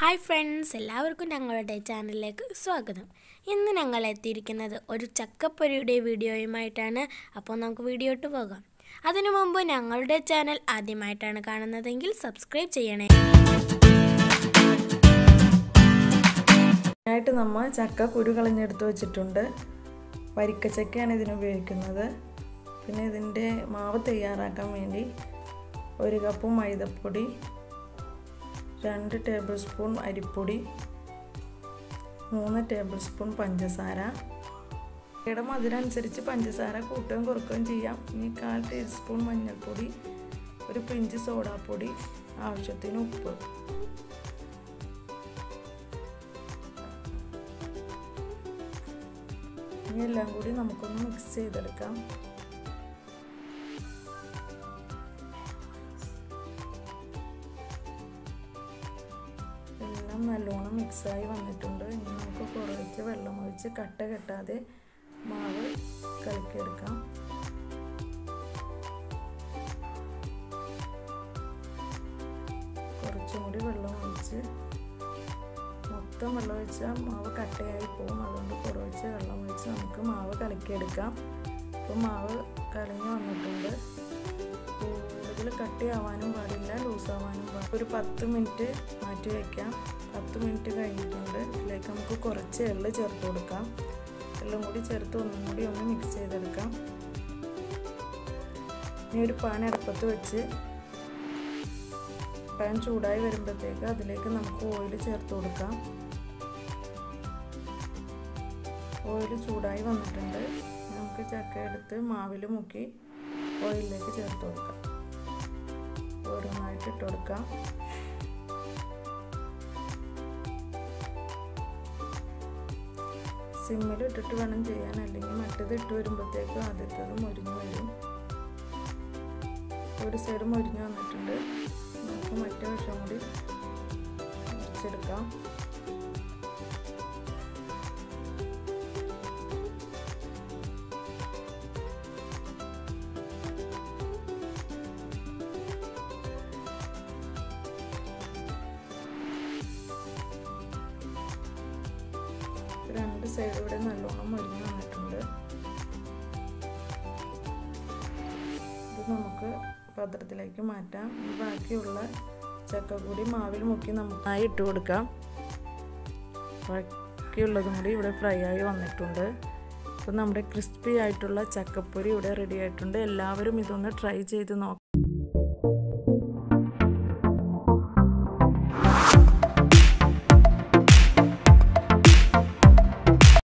Hi friends എല്ലാവർക്കും ഞങ്ങളുടെ ചാനലിലേക്ക് സ്വാഗതം. ഇന്ന് ഞങ്ങൾ എത്തിയിരിക്കുന്നത് ഒരു ചക്കപ്പൊരിയുടെ വീഡിയോയുമായിട്ടാണ്. അപ്പോൾ നമുക്ക് വീഡിയോ ഇട്ട് പോകാം. അതിനു മുമ്പ് ഞങ്ങളുടെ ചാനൽ ആദ്യമായിട്ടാണ് കാണുന്നതെങ്കിൽ സബ്സ്ക്രൈബ് ചെയ്യണേ. ആയിട്ട് നമ്മൾ ചക്ക കുരു കളഞ്ഞെടുത്ത് വെച്ചിട്ടുണ്ട്. വരിക്കച്ചക്കയാണ് ഇതിന് ഉപയോഗിക്കുന്നത്. പിന്നെ ഇതിന്റെ മാവ് തയ്യാറാക്കാൻ വേണ്ടി ഒരു കപ്പ് മൈദപ്പൊടി രണ്ട് ടേബിൾ സ്പൂൺ അരിപ്പൊടി മൂന്ന് ടേബിൾ സ്പൂൺ പഞ്ചസാര. ഇടം മധുരം അനുസരിച്ച് പഞ്ചസാര കൂട്ടുകയും കുറക്കുകയും ചെയ്യാം. ഇനി കാൽ സ്പൂൺ മഞ്ഞൾപ്പൊടി ഒരു പിഞ്ച് സോഡാപ്പൊടി ആവശ്യത്തിന് ഉപ്പ്. ഇനി എല്ലാം കൂടി നമുക്കൊന്ന് മിക്സ് ചെയ്തെടുക്കാം. നല്ലോണം മിക്സായി വന്നിട്ടുണ്ട്. ഇനി നമുക്ക് കുറച്ച് വെള്ളം ഒഴിച്ച് കട്ട കെട്ടാതെ മാവ് കലക്കിയെടുക്കാം. കുറച്ചും കൂടി വെള്ളം ഒഴിച്ച് മൊത്തം വെള്ളം ഒഴിച്ചാൽ മാവ് കട്ടയായി പോകും അതുകൊണ്ട് കുറച്ച് വെള്ളം ഒഴിച്ച് നമുക്ക് മാവ് കലക്കിയെടുക്കാം. അപ്പോൾ മാവ് കലങ്ങി വന്നിട്ടുണ്ട്. കൂടുതൽ കട്ടിയാവാനും പാടില്ല ലൂസാവാനും പാടില്ല. ഒരു പത്ത് മിനിറ്റ് മാറ്റി വയ്ക്കാം പത്ത് മിനിറ്റ് കഴിഞ്ഞിട്ടുണ്ട്. ഇതിലേക്ക് നമുക്ക് കുറച്ച് എള്ള് ചേർത്ത് കൊടുക്കാം. എള്ളും കൂടി ചേർത്ത് ഒന്നും കൂടി ഒന്ന് മിക്സ് ചെയ്തെടുക്കാം. ഇനി ഒരു പാൻ അടുപ്പത്ത് വെച്ച് പാൻ ചൂടായി വരുമ്പോഴത്തേക്ക് അതിലേക്ക് നമുക്ക് ഓയിൽ ചേർത്ത് കൊടുക്കാം. ഓയിൽ ചൂടായി വന്നിട്ടുണ്ട്. നമുക്ക് ചക്ക എടുത്ത് മാവിൽ മുക്കി ഓയിലിലേക്ക് ചേർത്ത് കൊടുക്കാം. ഇട്ട് കൊടുക്കാം സിമ്മിൽ ഇട്ടിട്ട് വേണം ചെയ്യാൻ. അല്ലെങ്കിൽ മറ്റേത് ഇട്ട് വരുമ്പോഴത്തേക്കും ആദ്യത്തേത് മൊരിഞ്ഞു വരും. ഒരു സൈഡ് മൊരിഞ്ഞു വന്നിട്ടുണ്ട്. നമുക്ക് മറ്റേ വശം കൂടി മുറിച്ചെടുക്കാം രണ്ട് സൈഡ് ഇവിടെ നല്ലോണം മൊരിഞ്ഞ് വന്നിട്ടുണ്ട്. ഇത് നമുക്ക് പാത്രത്തിലേക്ക് മാറ്റാം. ബാക്കിയുള്ള ചക്ക കൂടി മാവിൽ മുക്കി നമുക്കായി ഇട്ട് കൊടുക്കാം. ബാക്കിയുള്ളതും കൂടി ഇവിടെ ഫ്രൈ ആയി വന്നിട്ടുണ്ട്. അപ്പോൾ നമ്മുടെ ക്രിസ്പി ആയിട്ടുള്ള ചക്കപ്പൊരി ഇവിടെ റെഡി ആയിട്ടുണ്ട്. എല്ലാവരും ഇതൊന്ന് ട്രൈ ചെയ്ത് നോക്കാം.